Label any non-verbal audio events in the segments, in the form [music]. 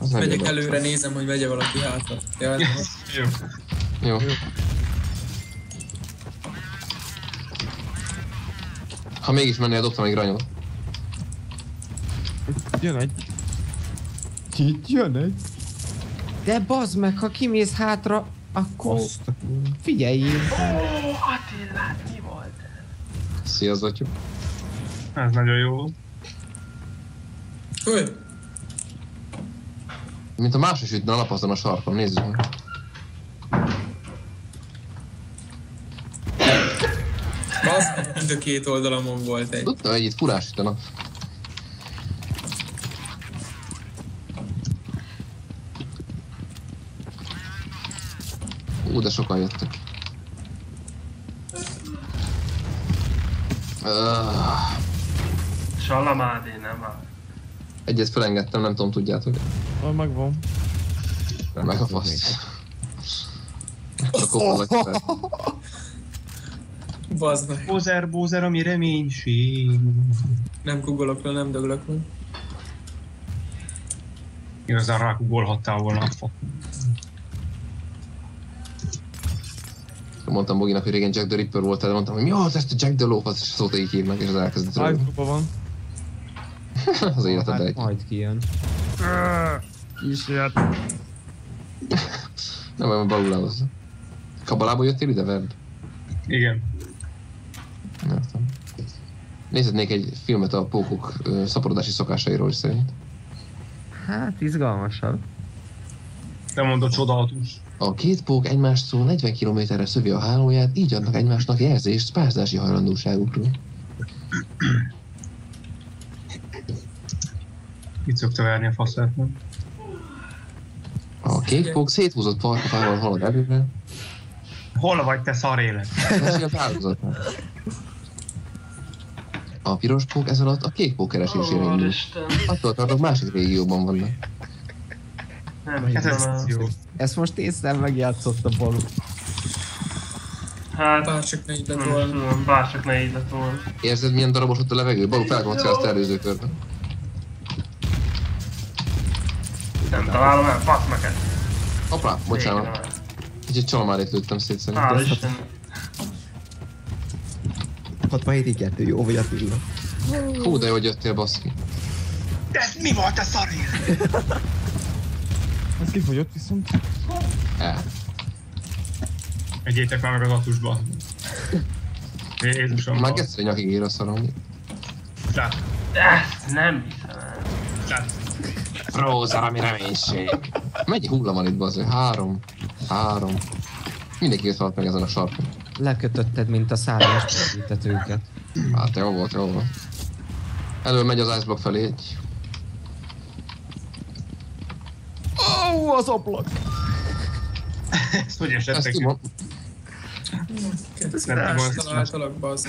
Az Megyek előre, nézem, hogy vegye valaki hátra. Ja, van. Jó. Jó. Ha mégis mennél, dobtam egy ranyot. Jön egy. Itt jön egy. De bazd meg, ha kimész hátra, akkor Azt figyeljél. Attilát mi volt? Szia, Zatyu. Ez nagyon jó. Hű, Mint a más is ütne a nap azon a sarkon, nézzük meg. Basz, mind a két oldalamon volt egy. Tudtam, hogy itt furás itt a nap. Ú, de sokan jöttek. Uh, Salamádé nem áll. Egyet felengedtem, nem tudom, tudjátok. Ah, megvan. Meg a fasz. Bazd meg. Bózer, bózer, ami reménység. Nem kugolok le, nem döglök le. Igazán rákugolhattál volna a fa. Mondtam Boginak, hogy régen Jack the Ripper volt, de mondtam, hogy mi az, ezt a Jack the Lófasz, és szóta így hívnak, és az elkezdett rögni. Ájtóban van. [laughs] Az életedbe Hát egy. majd kijön. Kísérlet. Nem, olyan balulához. Kabalából jöttél ide, Verd? Igen. Értem. Nézhetnék egy filmet a pókok ö, szaporodási szokásairól is szerint. Hát izgalmasabb. Te mondod csodálatos. A két pók egymástól 40 km-re szövi a hálóját, így adnak egymásnak jelzést párzási hajlandóságukról. Mit szokta verni a faszát, nem? A kék pók széthúzott parkafával halad előre, Hol vagy te szar élet? keresi az áldozatát. A piros pók ez alatt a kék pók keresésére indul. Isten. Attól tartok másik régióban vannak. Nem Ez hiszem el. Jó. Ezt most észre megjátszott a balú. Hát, Bár csak ne így lett volna. tudom, bár csak ne így lett volna. Érzed milyen darabos ott a levegő? Balú felkaphatsz azt előző körben. Találom el, fasz neked. Hoppá, bocsánat. Kicsit csalmárét lőttem szét szerintem. Hál' Isten. 67 2 jó vagy Attila. Hú, de jó, hogy jöttél, baszki. De ez mi volt a szar élet? Ez kifogyott viszont. El. Egyétek már meg az atusba. Jézusom. Már kettő nyakig ér a szarom. Nem hiszem el. Frozen, ami reménység. Mennyi hulla van itt, bazd? Három. Három. Mindenki ott halt meg ezen a sarkon. Lekötötted, mint a szállás segítetőket. Hát jó volt, jó volt. Elől megy az iceblock felé egy. Ó, az ablak! Ezt hogy Ezt esettek? kimond... Kettő Nem tudom, ezt találtalak, bazd.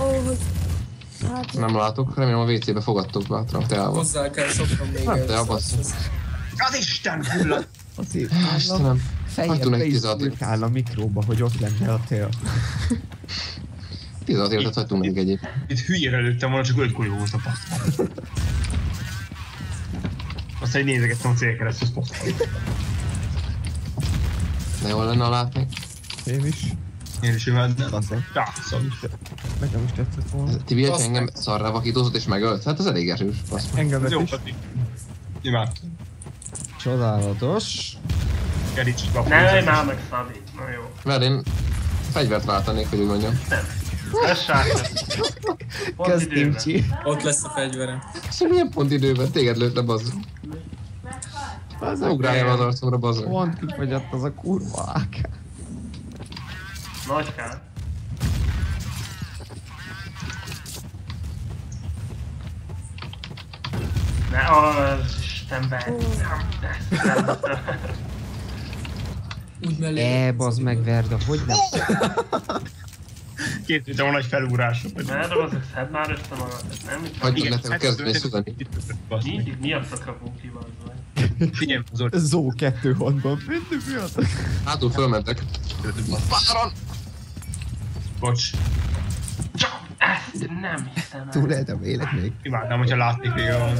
Ó, hogy... Hát, Nem látok, remélem a WC-be fogadtok bátran, te állva. Hozzá kell szoknom még Hát, ez. te abasz. Az Isten hulla! Azért Istenem, hagytunk fejembe egy is tizat, áll a mikróba, hogy ott lenne a tél. tizat életet hagytunk nekik egyéb. Itt hülyére lőttem volna, csak öt golyó volt a fasz. Aztán így nézegettem a célkeresztül, fasz. De jól lenne, ha látni. Én is. Én is imádnám. Bazzeg. Játszom. Nekem is tetszett volna. Tibi, hogy engem meg. szarrá vakítózott és megölt? Hát ez elég erős, basz. Engem Ez jó. Peti. Imádtam. Csodálatos. Be a Ne már meg, Szabi. Na jó. Mert én fegyvert váltanék, hogy úgy mondjam. Ez sárga. Időben. Timcsi. Ott lesz a fegyverem. Szóval milyen pont időben? Téged lőtt le, bazd. Ne ugráljál az arcomra, bazd. Pont kifogyott az a kurva AK. Nagy kár. Ne, az Istenben. Úgy mellé. E, bazd meg Verda, hogy nem? Képzelte volna egy felúrásra. Ne, de azok szed már össze magad. Ez nem. Hagyjuk nektek kezdeni meg. Mindig mi a szakapó ki van vagy? Figyelj, Zoli. Zó 2 handban. Mindig mi az? Hátul fölmentek. Páron! Bocs. Csak ezt nem hiszem el. Túl lehet a vélet még. Imádnám, hogyha látnék még a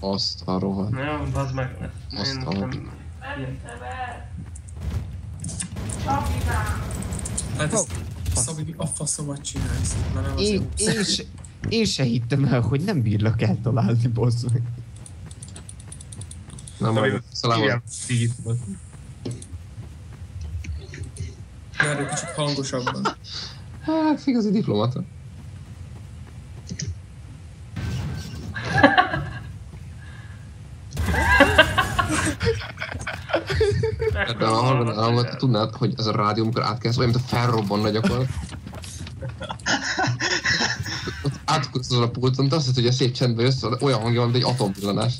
Azt a rohadt. Na jó, bazd meg. Azt a- nem... Ilyen. Hát ez... Szabi, a faszomat csinálsz? Na nem Én, én, se, én se hittem el, hogy nem bírlak eltalálni, bozd meg. Nem volt. Erről kicsit hangosabban. Hát, igazi diplomata. A hangot, tudnád, hogy az a rádió, amikor átkelsz, olyan, mint a felrobbanna gyakorlatilag. Ott átkursz azon a pulton, de azt hiszed, hogy a szép csendben jössz, olyan hangja van, mint egy atomvillanás.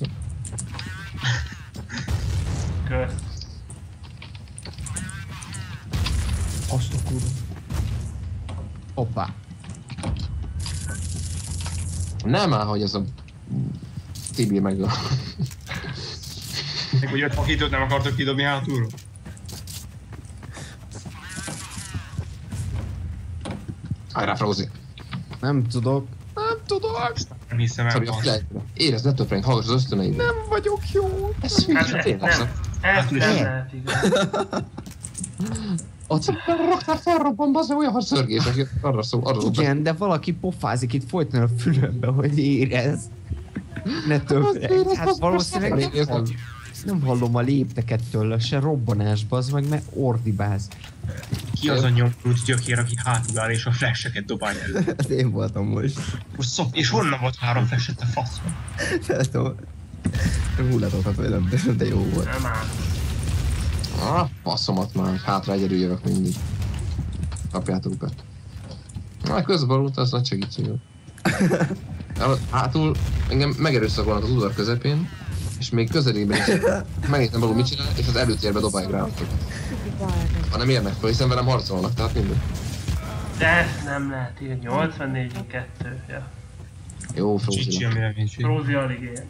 Kösz. Azt a kurva. Hoppá. Nem áll, hogy ez a... Tibi meg a... Meg hogy öt fakítót nem akartok kidobni hátulról? Hajrá, Frozi! Nem tudok. Nem tudok. Nem hiszem el. Érezd, ne töpreng, hallgass az ösztöneid. Nem vagyok jó. Ez Hát, hülye, tényleg. nem. Ez nem Nem. lehet igaz. [laughs] A cikkben a raktár felrobban, bazd olyan, hogy szörgések jött, arra szó, arra szó. Igen, de valaki pofázik itt folyton a fülembe, hogy érez. Ne több. Hát valószínűleg nem, hall, nem hallom a lépteket tőle, se robbanásba, az meg, mert ordibáz. Ki az a nyomorult gyökér, aki hátul áll és a flasheket dobálja elő? Ez [laughs] én voltam most. Most szop, és honnan volt három flashet a fasz? Nem tudom. Hullatottak velem, de, de jó volt. Nem áll. Ah, passzomat már, hátra egyedül jövök mindig. Kapjátok be. Na, közbarult, az nagy segítség. [laughs] Hátul engem megerőszakolnak az udvar közepén, és még közelében is megint nem való mit csinál, és az előtérbe dobálják rá. Ha nem érnek fel, hiszen velem harcolnak, tehát minden. De ezt nem lehet, igen. 84 2 ja. Jó, Csicsi, Frózi. ami reménység. Rózi alig él.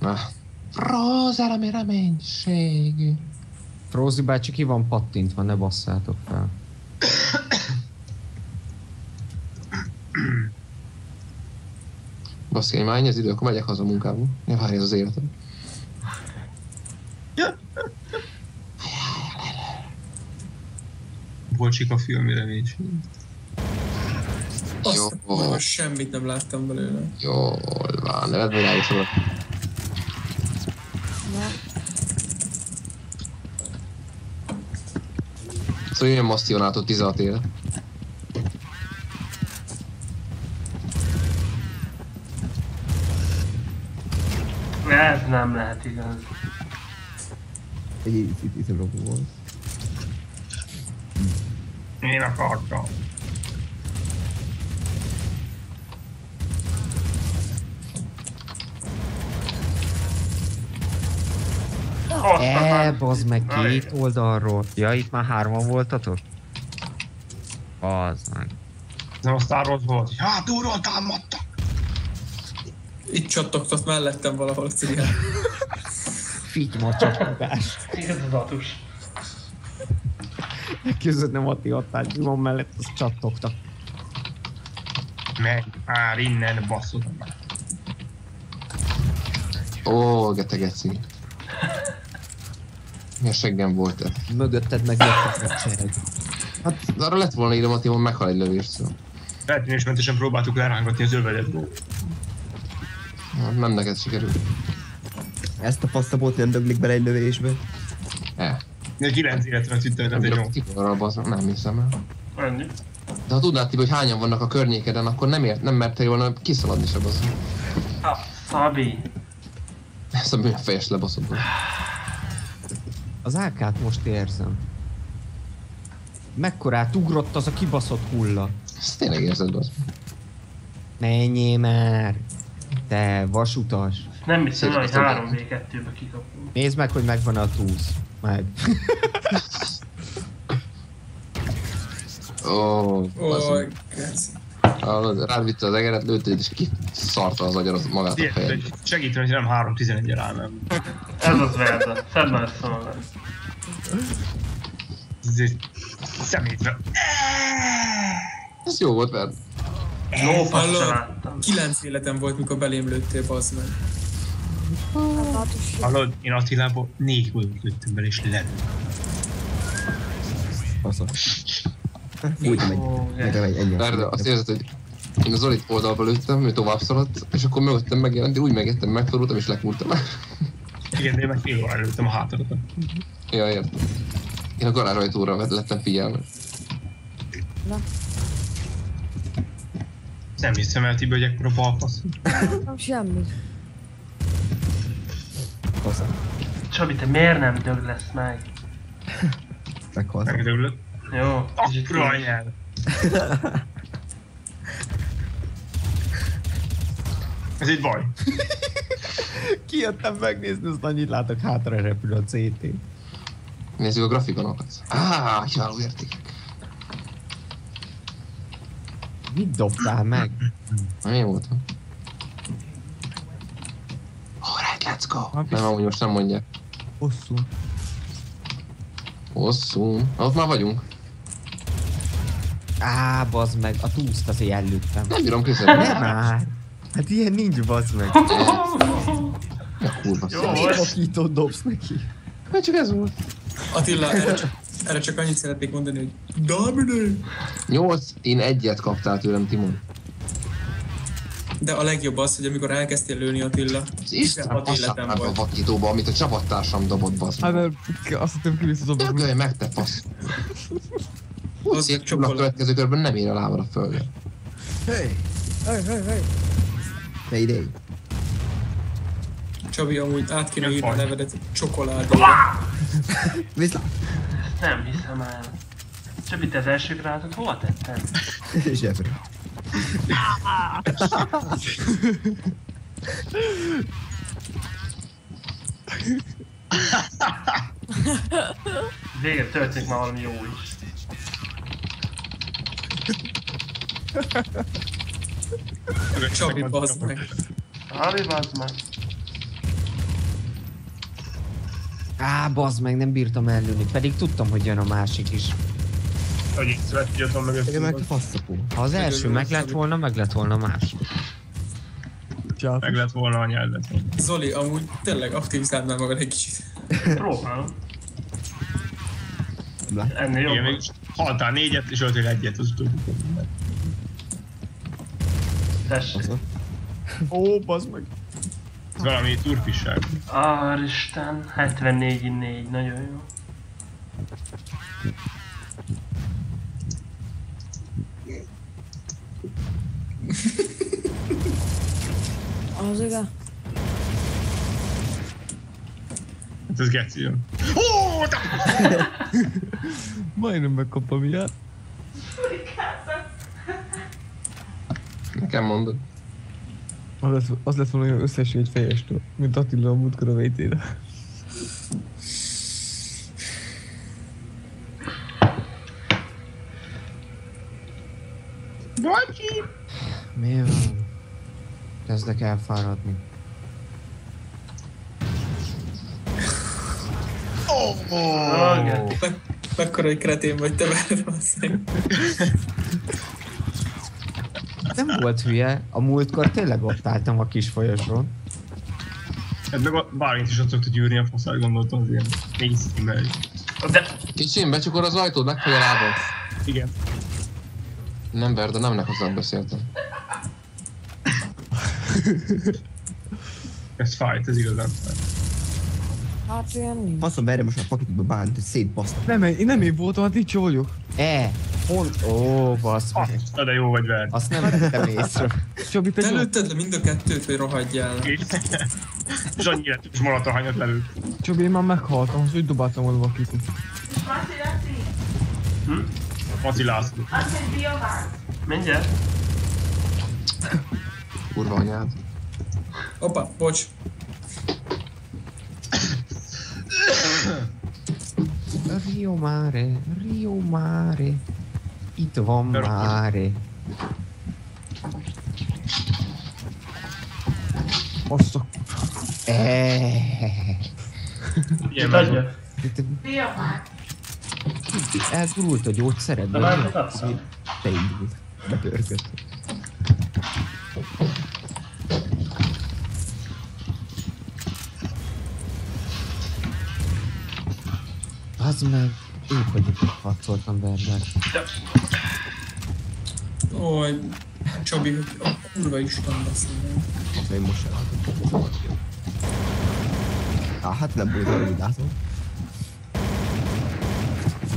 Na. Frózi, ami reménység. Frózi bácsi ki van pattintva, ne basszátok fel. Baszki, már ennyi az idő, akkor megyek haza a munkából. Ne várj ez az életem. Bocsik a film reménység. Azt Jó. semmit nem láttam belőle. Jól van, neved még Szóval jön Bastionától 16 éve. Ez nem lehet igaz. Egy itt itt robó volt. Én akartam. E, bazd meg két oldalról. Ja, itt már hárman voltatok? Bazd meg. Nem a Star Wars volt, hogy hátulról támadtak. Itt csattogtat mellettem valahol Cirián. [laughs] Figyma csapogás. Irdatos. Között nem Atti adtál, van mellett, az csattogtak. Menj már innen, basszod meg. Ó, gete geci. Milyen seggem volt ez? Mögötted meg csereg. Hát arra lett volna írva, hogy meghal egy lövést, szóval. Feltűnésmentesen próbáltuk lerángatni az övedet. Hát Nem neked sikerült. Ezt a passzabot nem döglik bele egy lövésbe. E. De 9 életre tűntem, Nem tehát egy nyom. nem hiszem el. Ennyi. De ha tudnád, Tibi, hogy hányan vannak a környékeden, akkor nem, ért, nem mertél volna kiszaladni se, bazd. A Szabi. Ez a fejes lebaszott. Az AK-t most érzem. Mekkorát ugrott az a kibaszott hulla. Ezt tényleg érzed, bazd. Menjél már! Te vasutas. Nem hiszem, hogy aztán 3v2-be kikapunk. Nézd meg, hogy megvan a túsz. Meg. Ó, geci. Hallod, Rád vitte az egeret, lőtted és kiszarta az agyar magát a hogy Segíteni, hogy nem 3-11-el állnám. Ez az Verda. Szedd már össze magad. Ez egy szemétre. Ez jó volt, mert Lófasz se láttam. Kilenc életem volt, mikor belém lőttél, bazd meg. Hallod, én Attilából négy golyót lőttem bele és le. Faszom. Fújtam egy, Ó, nekem egy ennyi. Erre azt érzed, hogy én az Zolit oldalba lőttem, ő tovább szaladt, és akkor mögöttem megjelent, de úgy megettem, megfordultam és lekúrtam. Igen, én meg fél órára lőttem a hátadat. ja, értem. Én a garázsajtóra vett- lettem figyelme. Nem hiszem el, Tibi, hogy ekkora balfasz. Nem semmi. Faszom. Csabi, te miért nem dög lesz meg? Meghaltam. Megdöglök. Jó, Akkora anyád. [laughs] Ez egy baj. Kijöttem megnézni, azt annyit látok, hátra repül a CT. Nézzük a grafikonokat. Áh, kiváló értékek. Mit dobtál meg? Na, voltam. Alright, let's go. Nem, amúgy most nem mondják. Hosszú. Hosszú. Na, Ott már vagyunk. Á, bazd meg, a túszt azért előttem. Nem bírom közelni. Nem már! Hát ilyen nincs, bazd meg. Ja, kurva. Jó szar. volt. Vakító dobsz neki. Hát csak ez volt. Attila, erre csak, erre csak annyit szeretnék mondani, hogy Dominate! Nyolc, én egyet kaptál tőlem, Timon. De a legjobb az, hogy amikor elkezdtél lőni Attila, Az Isten 16 életem passzább a volt. vakítóba, amit a csapattársam dobott, basz. Hát mert azt hittem kivisszadom. Dögölj meg, te fasz. Úgy Az szép a következő körben nem ér a lábad a földre. Hey! Hey, hey, hey! Mayday. Csabi amúgy át kéne írni a nevedet csokolád. Viszlát! Nem hiszem el. Csabi, te az első grátot hova tetted? Zsebre. Végre történik már valami jó is. Csabi, bazd meg. Ami bazd meg. Á, bazd meg, nem bírtam ellőni, pedig tudtam, hogy jön a másik is. Hogy itt Én meg mögött. a faszapó. Ha az első meg lett volna, meg lett volna a másik. Csáp. Meg lett volna lett volna. Zoli, amúgy tényleg aktivizálnál magad egy kicsit. Próbálom. Ennél jobb. haltál négyet, és öltél egyet az utóbbi. Tessék. Ó, bazd meg. Ez valami turpisság. Aristen, 74 4, nagyon jó. Az igen. Hát ez geci jön. [laughs] Majdnem megkaptam ilyet. Nekem mondod. Az lesz, az lesz volna olyan összes egy fejestől, mint Attila a múltkor a VT-re. Mi van? Kezdek elfáradni. Oh. Me- mekkora egy kretén vagy te basszeg. [laughs] Nem volt hülye, a múltkor tényleg ott álltam a kis folyosón. Hát meg a Bálint is ott szokta gyűrni a faszát, gondoltam az ilyen mainstream De Kicsim, becsukod az ajtót, megfogy a lábad. Igen. Nem Verda, nem neked beszéltem. Ez fájt, ez igazán fájt. Hát ilyen nincs. Faszom, erre most a fakitba bánt, hogy szétbasztam. Nem, én nem én voltam, hát itt vagyok. E, pont, ó, basz meg. Na de jó vagy verd. Azt nem vettem észre. Csabi, te lőtted le mind a kettőt, hogy rohadjál. És annyi lett, és maradt a hányat lelőtt. Csabi, én már meghaltam, az úgy dobáltam volna vakítót. Maci László. mindjárt. Kurva anyád. Opa, bocs. Rio Mare, Rio Mare. Itt van Mare. Azt a... Eh, Ilyen Itt meg. adja. Elgurult a gyógyszered, De már megkaptam. Beindult. Bepörgött. Meg. Épp, hogy harcoltam Berber. Oj, Csabi, a kurva isten beszélni. Én most sem látom. Á, hát nem volt olyan, látom.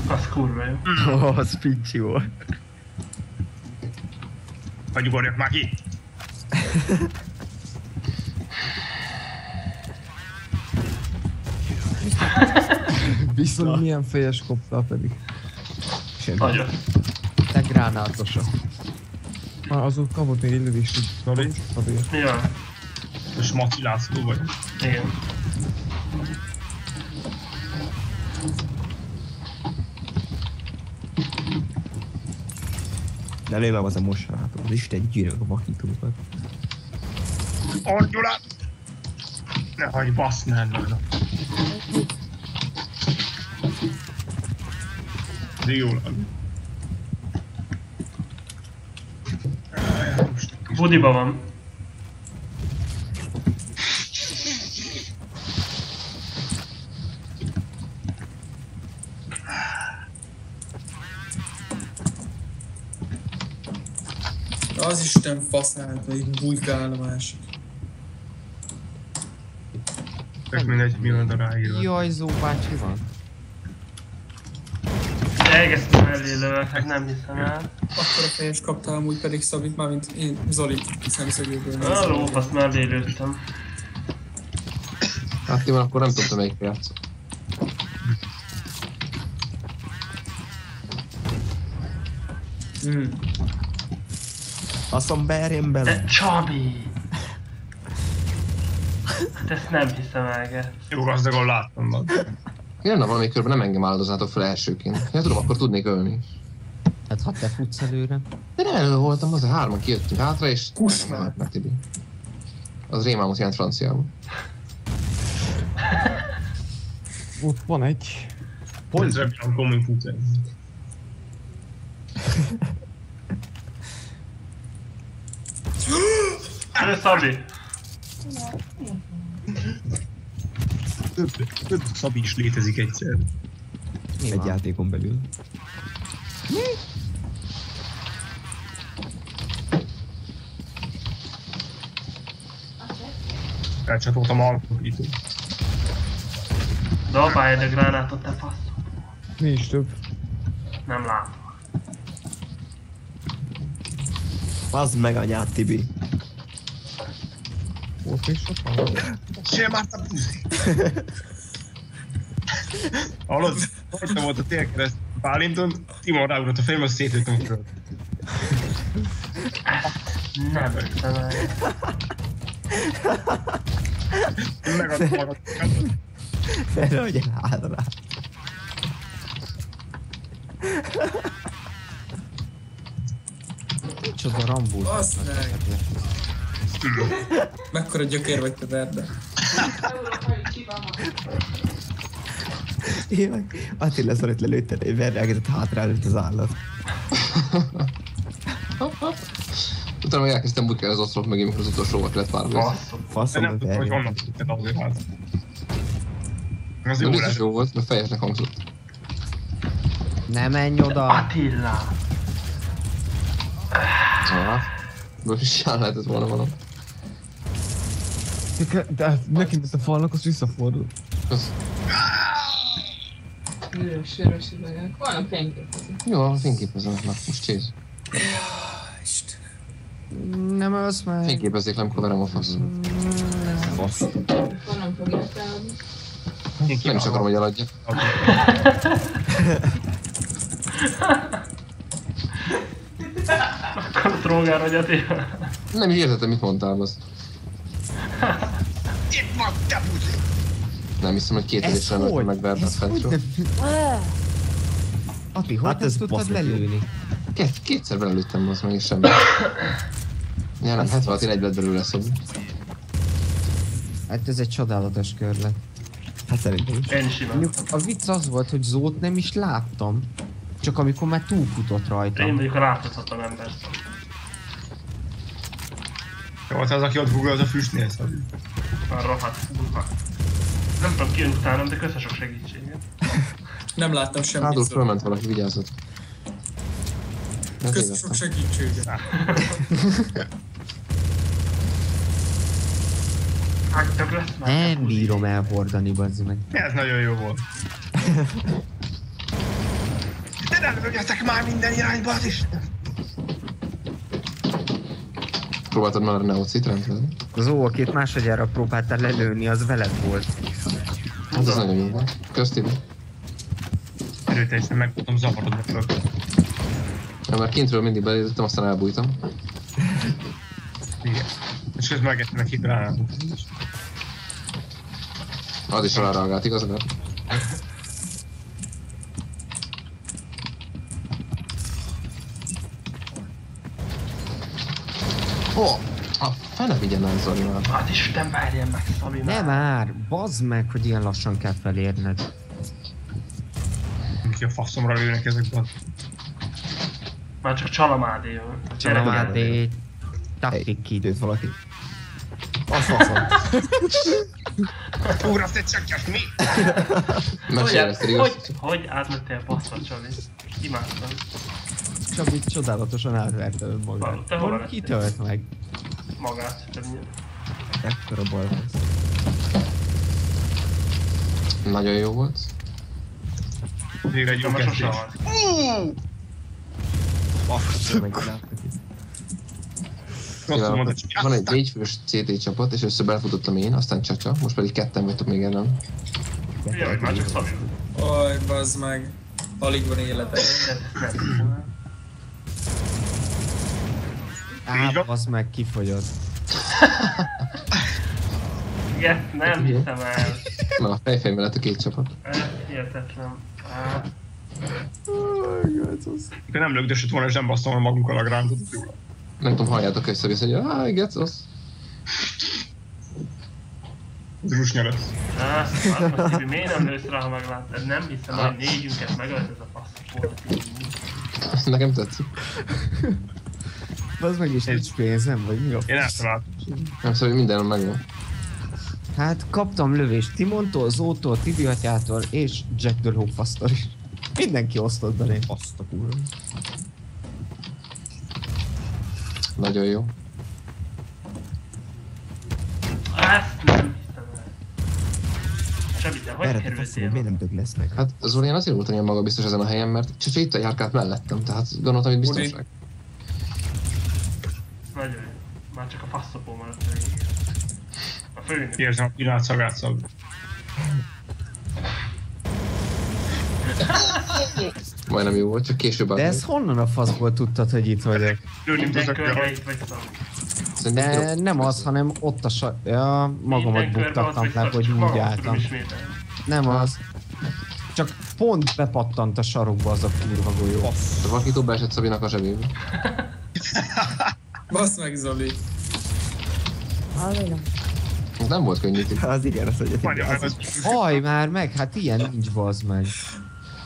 Az kurva jó. [laughs] Oh, az pincsi volt. Ugorjak már ki. [laughs] Viszont milyen fejes koptál pedig. Nagyon. Te gránátosa. Már azok kapott még egy lövést, hogy. Ja, És Maci László vagy. igen. De lélem az a most látom. Az Isten gyűrök a vakítókat. Angyulát! Ne hagyj, bassz, ne lőne. Kis- Budiba van. Az Isten faszát, hogy így bujkál a másik. Tök mindegy, mi van a ráírva. Jaj, Zó bácsi van. Elkezdtem mellé lövök, hát nem hiszem el. Akkor a fejes kaptál amúgy pedig Szabit, mármint én Zoli szemszögéből A nézem. lófasz mellé lőttem. Hát Timon, akkor nem tudtam melyik játszol. Mm. Azt berjen bele. De Csabi! De ezt nem hiszem el, Gert. Jó gazdagon láttam magad. Mi lenne valami körben nem engem áldoznátok fel elsőként? Ja, tudom, akkor tudnék ölni. Hát ha te futsz előre. De nem elő voltam, az a hárman kijöttünk hátra, és... Kuss Nem, már. nem, nem, Tibi. Az rémámot jelent franciául. Ott van egy. Pont remélem komoly futás. De Szabi! Több, több Szabi is létezik egyszer. Mi Egy van? játékon belül. Elcsatoltam a. Dobálj egy a gránátot, te fasz. Nincs több. Nem látom. Az meg anyát, Tibi. Ott még sokan? Sér már a buzi! [laughs] Hallod? Rajta volt a térkereszt Bálinton, Timon ráugrott a fejembe, azt szétlőttem a költ. Nem hiszem el. Megadtam magad. Erre, hogy hátra. Micsoda rambó. Azt meg. Mekkora gyökér vagy te Verde. Jaj, Attila szorít lelőtted, egy hátra előtt az állat. Utána meg elkezdtem bukálni az oszlop megint, mikor az utolsó volt lett pár. De Faszom nem tudom, hogy honnan tudtad azért hát. Az jó lesz. jó volt, mert fejesnek hangzott. Ne menj oda! Attila! Ah, Ből is sem lehetett volna valami. De hát neki a falnak, az visszafordul. Az, Vörös, vörös üvegek. Van fényképezni. jó, fényképezem, na most csész. Nem ölsz meg. Fényképezzék le, amikor verem a fasz. Fasz. Van nem. Én Nem is akarom, hogy eladja. Akkor trógár vagy Attila. Nem is értettem, mit mondtál, az. Nem hiszem, hogy két Ez edésre hogy? meg megvert a Ati, hogy Hát ez tudtad lelőni? Két, kétszer belelőttem, az meg is semmi. Ja, nem, 76 én egy lett belőle szobni. Hát ez egy csodálatos körlet. Hát szerintem is. Én. A vicc az volt, hogy Zót nem is láttam. Csak amikor már túlfutott Én rajtam. vagyok a láthatatlan ember. Jó, hát az, aki ott google, az a füstnél Szabi. A rohadt kurva. Nem tudom ki jön utánam, de köszönöm sok segítséget. [laughs] Nem láttam semmit. Hátul fölment valaki, vigyázzat. Ez Köszönöm sok segítséget. [laughs] Hát több lesz már. Nem bírom elhordani, bazd meg. Ez nagyon jó volt. [laughs] De nem lögyetek már minden irányba az is! Próbáltad már a Neocit rendben? Az ó, akit másodjára próbáltál lelőni, az veled volt. Hát ez nagyon jó volt. Köztében. Erőteljesen meg voltam zavarodva föl. Ja, mert kintről mindig beléptem, aztán elbújtam. Igen. És közben megettem egy hidránátot. Az is ráreagált, igaz? Mert Oh, fene vigyen el Zoli már. Hát Isten, várjál meg, Szabi Ne már. már, bazd meg, hogy ilyen lassan kell felérned. Ki a faszomra lőnek ezekben. Már csak csalamádé jön. Családé, taktik ki. Időt valaki. Az faszom. Úr, azt egy csökkes, mi? Mesélezted, igaz? hogy, hogy átmentél passzra, Csavi? Imádtam. Csabi csodálatosan átverte önmagát. Te hol kitölt meg? Magát, többnyire. Ekkora baj van. Nagyon jó volt. Végre egy jó kezdés. van. Van, egy négyfős CT csapat, és össze belefutottam én, aztán Csacsa, most pedig ketten vagytok még ellen. Hogy már csak. Oj, bazd meg. Alig van élete. De ezt nem hiszem el. Á, bazd meg, kifogyott. Igen, nem hiszem el. [laughs] Na, a fejfej mellett a két csapat. Ez hihetetlen. Á, De nem lögdösött volna, és nem basztam volna magunkkal a grántot. Nem tudom, halljátok össze-vissza, hogy ah, gets az. Drusnya lesz. á, hát most Tibi, miért nem lősz rá, ha megláttad? Nem hiszem, hogy négyünket megölt ez a fasz volt. Nekem tetszik. Bazd meg is nincs pénzem, vagy mi a Én eltaláltam. Nem szóval, minden megvan. Hát kaptam lövést Timontól, Zótól, Tibi atyától és Jack the Lófasztól is. Mindenki osztott belé. Azt a kurva. Nagyon jó. Ezt nem. Csabi, te hogy kerültél? miért nem dög lesznek? Hát Zoli, én azért voltam ilyen magabiztos ezen a helyen, mert Csacsa itt a járkált mellettem, tehát gondoltam, hogy biztonság. Nagyon jó. Már csak a faszopó maradt végig. A főnök. Érzem a pillanat szagát szag. Majdnem jó volt, csak később De ezt honnan a faszból tudtad, hogy itt vagyok? Minden körbe a itt vagy De nem az, hanem ott a sa... Ja, magamat buktattam Szabi, hogy úgy álltam. Nem az. Csak pont bepattant a sarokba az a kurva golyó. A vakító beesett Szabinak a zsebébe. Basz meg, Zoli. Hallom. Ez nem volt könnyű. Az igen, az egyet. Haj már meg, hát ilyen nincs bazd meg.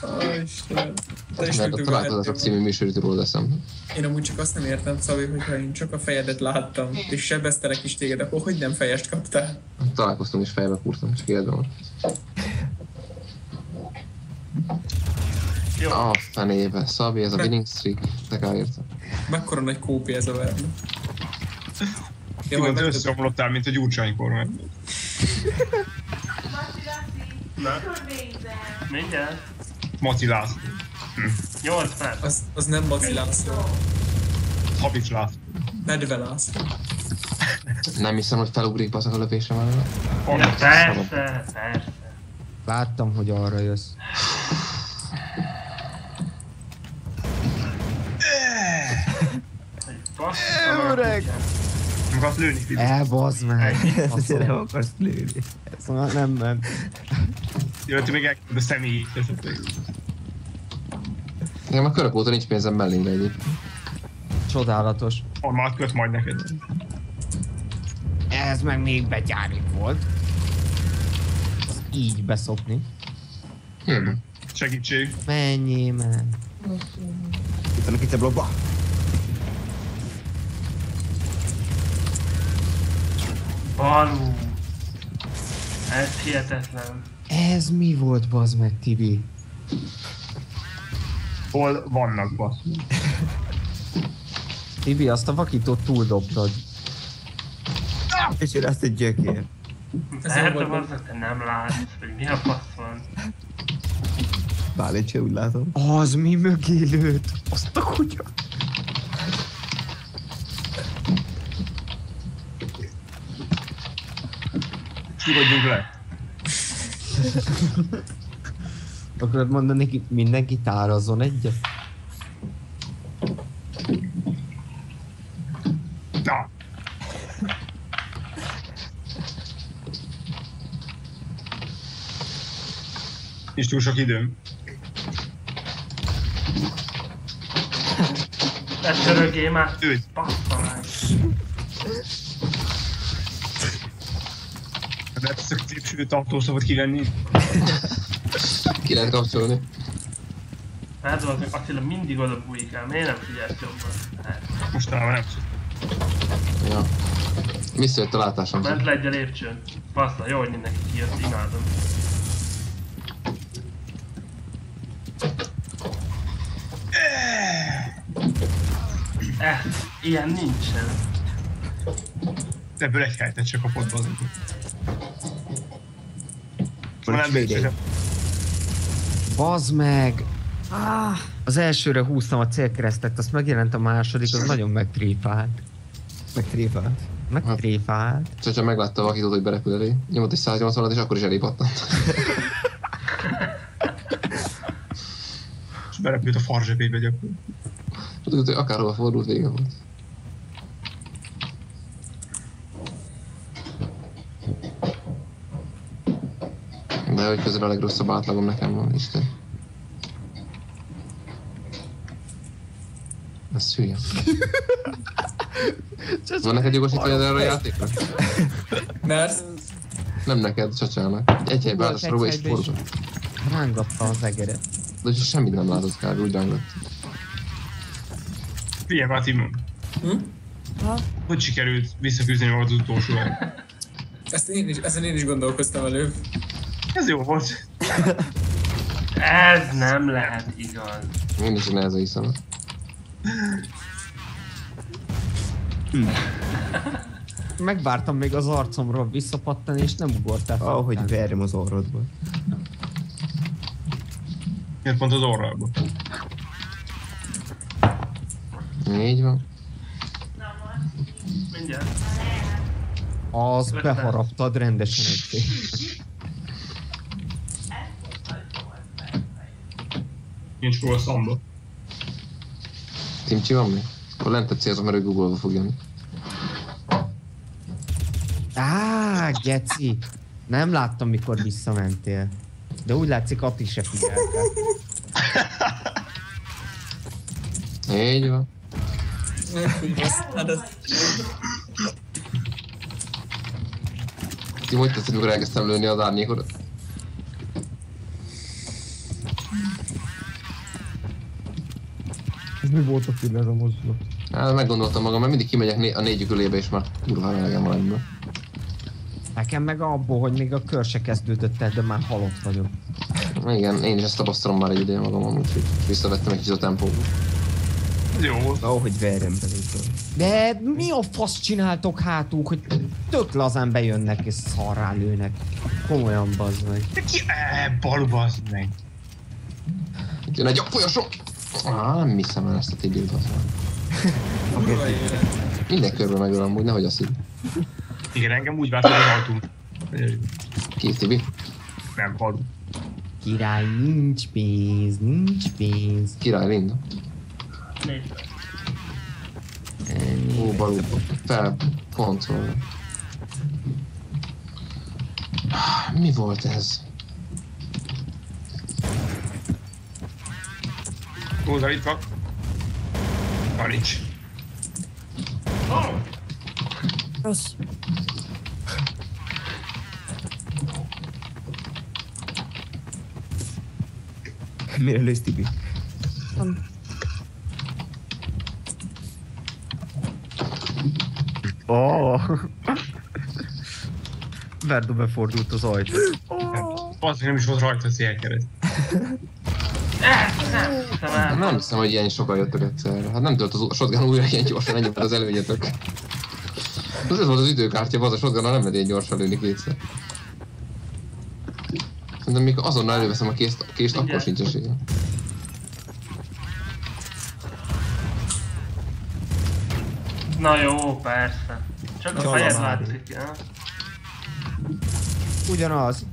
Ó, Istenem. Te is Mert a tudod, találkozások című műsor jut róla eszembe. Én amúgy csak azt nem értem, Szabi, hogyha én csak a fejedet láttam, és sebeztelek is téged, akkor hogy nem fejest kaptál? Találkoztunk és fejbe kurtam, csak életben van. Jó. A fenébe. Szabi, ez a winning streak. Te kell érte. Mekkora nagy kópi ez a verni. Ja, Igaz, majd összeomlottál, mint a Gyurcsány kormány. Na. Mindjárt. Maci László. 8 perc. az, az nem Baci László, Habics László. Medve László. Nem hiszem, hogy felugrik azok a lövésre már. Ja, persze, persze. Láttam, hogy arra jössz. Öreg! Akarsz lőni, Fili? El, bazd meg! [laughs] Ezért nem akarsz lőni. Szóval nem ment. Jöttünk még elkezded a személyi. Nekem a körök óta nincs pénzem mellényre egyébként. Csodálatos. Formát köt majd neked. Ez meg még betyárik volt. Az így beszopni. Hm. Segítség. Menjél már. Itt vannak itt a blogba. Balú. Ez hihetetlen. Ez mi volt, bazd meg, Tibi? Hol vannak basz? Tibi, azt a vakítót túldobtad. És én ezt egy gyökér. Ez jó Lehet, hogy az, te nem látsz, hogy mi a fasz van. Bálint se úgy látom. Az mi mögé lőtt? Azt a kutya. Nyugodjunk le. Akarod mondani, ki mindenki tárazzon egyet? Na. Nincs túl sok időm. Ne csörögjél már! Bassza ezt a középső tartószabot kivenni. Ki lehet kapcsolni. Hát az meg Attila mindig oda bújikál, miért nem figyelsz jobban? Hát, Mostanában nem. Ja. Visszajött a látásom. Ment le egy a lépcsőn. Bassza, jó, hogy mindenki kijött, imádom. Eh, ilyen nincsen. Ebből egy helyet csak kapott az. Nem csak Bazd meg! Ah, az elsőre húztam a célkeresztet, azt megjelent a második, az nagyon megtréfált. Meg tréfált. Megtréfált. Csacsa meglátta a vakítót, hogy berepül elé. Nyomott egy 180 és akkor is elé pattant. És berepült a farzsebébe gyakorlatilag. Tudod, hogy akárhova fordult, vége volt. De hogy közben a legrosszabb átlagom nekem van, Isten. Ez hülye. Van neked jogosítvány erre a játékra? Mert Nem neked, csacsának. Egy helyben állt a sorba és forgott. Rángatta az egeret. De semmit nem látott kár, úgy rángott. Figyelj már, Timon. Hm? Ha? Hogy sikerült visszafűzni magad az utolsó ezt én is, ezen én is gondolkoztam előbb. Ez jó volt. Ez nem lehet igaz. Én is nehezen hiszem. Megvártam még az arcomról visszapattani, és nem ugortál fel. Ahogy verjem az orrodba. Miért pont az orrába? Így van. Mindjárt. Az beharaptad rendesen egy Nincs róla szamba. Timcsi van még? Akkor lent célzom, mert ő Google-ba fog jönni. Á, geci. Nem láttam, mikor visszamentél. De úgy látszik, Ati se figyelte. Így van. Hát ez... Tim, hogy tetszett, mikor elkezdtem lőni az árnyékot? Ez mi volt a filler a mozdulat? Hát meggondoltam magam, mert mindig kimegyek né- a négy ülébe, és már kurva elegem van ebből. Nekem meg abból, hogy még a kör se kezdődött el, de már halott vagyok. Igen, én is ezt tapasztalom már egy ideje magamon, úgyhogy visszavettem egy kicsit a tempóba. Jó. Ahogy verjem belőle. De mi a fasz csináltok hátuk, hogy tök lazán bejönnek és szarrá lőnek. Komolyan bazd meg. De ki? Eee, balu bazd meg. Jön egy a folyosó! Á, nem hiszem el ezt a Kurva élet. [laughs] Minden körben megöl amúgy, nehogy azt hidd. Igen, engem úgy vált, hogy ajtunk. Ki, Tibi? Nem, balu. Király, nincs pénz, nincs pénz. Király, Linda. Ó, balú. Fel, pontolva. Mi volt ez? Van. Van nincs. Rossz. Mire lősz, Tibi? Van. Oh. Verdo befordult az ajtó. Az, hogy nem is volt rajta a célkeret. Ezt nem hiszem el. Nem hiszem, hogy ilyen sokan jöttök egyszerre. Hát nem tudott az shotgun újra ilyen gyorsan ennyi volt az előnyetek. Az ez volt az időkártya, az a shotgun nem lehet ilyen gyorsan lőni kétszer. Szerintem mikor azonnal előveszem a kést, a kést akkor sincs esélye. Na jó, persze. Csak a fejed látszik, ja? Ugyanaz.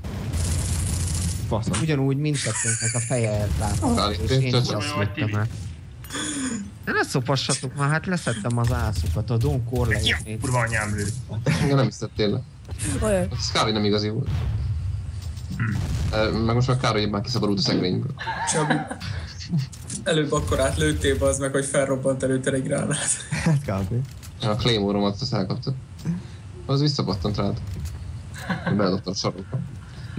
Faszom. Ugyanúgy mindkettőnknek a feje És én csak- is azt lőttem el. De ne szopassatok már, hát leszettem az ászukat, a Don Ja, Corleone-t. kurva anyám lő. Engem nem hiszed tényleg. Olyan. A Scully nem igazi volt. Eh, Meg most már kár, hogy már kiszabadult a szekrényből. Csabi. Előbb akkor átlőttél be az meg, hogy felrobbant előtte egy gránát. Hát kb. A Claymore-omat azt elkapta. Az visszapattant rád. A sarokba.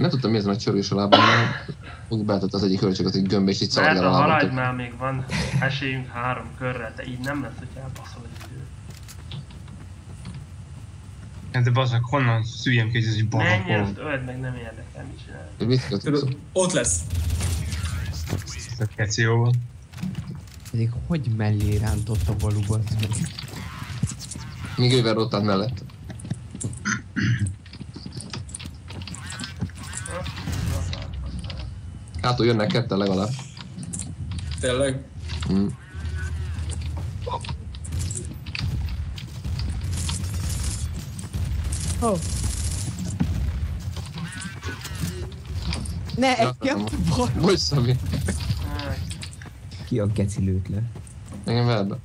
Nem tudtam mi ez a nagy csörgés a lábam, úgy beletett az egyik hölgységet egy gömbbe, és így szaladgál a a lábam. haladnál még van esélyünk három körre, de így nem lesz, hogy elbaszol egy időt. Hát de bazzak, honnan szüljem ki, hogy ez egy Menj azt, öld meg, nem érdekel, mit csinál. Mit Tudod, ott lesz. A keci jó volt. Pedig hogy mellé rántott a baluba? Még ővel rottált mellett. Hátul jönnek ketten legalább. Tényleg. Mm. Oh. Ne, Ja, engem Bocs, Szabi. Ki a geci lőtt le? Engem vedd be.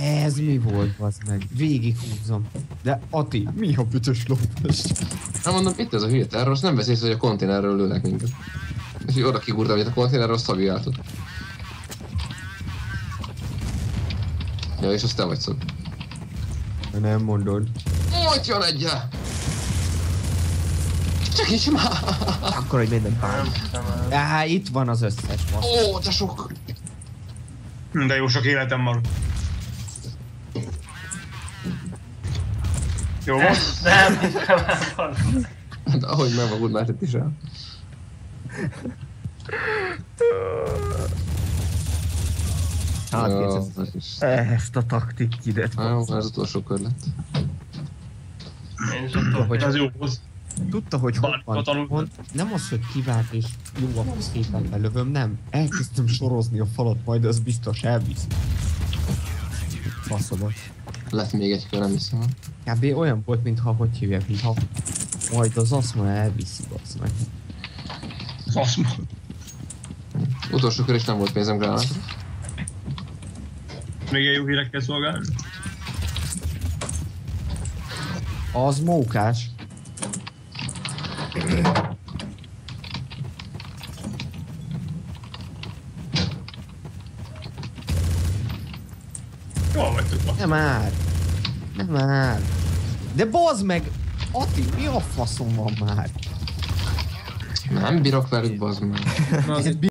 Ez mi volt, az meg? Végig húzom. De Ati, mi a bütös lopás? Nem mondom, itt ez a hülye terror, nem vesz észre, hogy a konténerről lőnek minket. És így oda kigurtam, hogy a konténerről Szabi álltott. Ja, és az te vagy Szabi. Nem mondod. Ott jön egy! Csak is már! Akkor, hogy minden pár. Á, itt van az összes van. Ó, de sok! De jó sok életem van. Jó van? Nem bazd. De ahogy megvagult már itt is el. Hát, is. Ezt a taktik kidet. Á, Jó, az utolsó kör lett. Én is attól Hogy- Ez jó volt. Tudta, hogy hol. Nem az, hogy kivált és jó a szépen belövöm, nem. Elkezdtem sorozni a falat, majd az biztos elvisz. Faszomat. Lett még egy kör, nem hiszem. Kb. olyan volt, mintha, hogy hívják, mintha majd az aszma elviszi, az meg. Az mondom. Utolsó kör is nem volt pénzem gránát. Még ilyen jó hírekkel szolgálni? Az mókás. Jól vagytok. Nem áll. Nem áll. De bazd meg! Ati, mi a faszom van már? Nem bírok velük, bazd meg. Na, az egy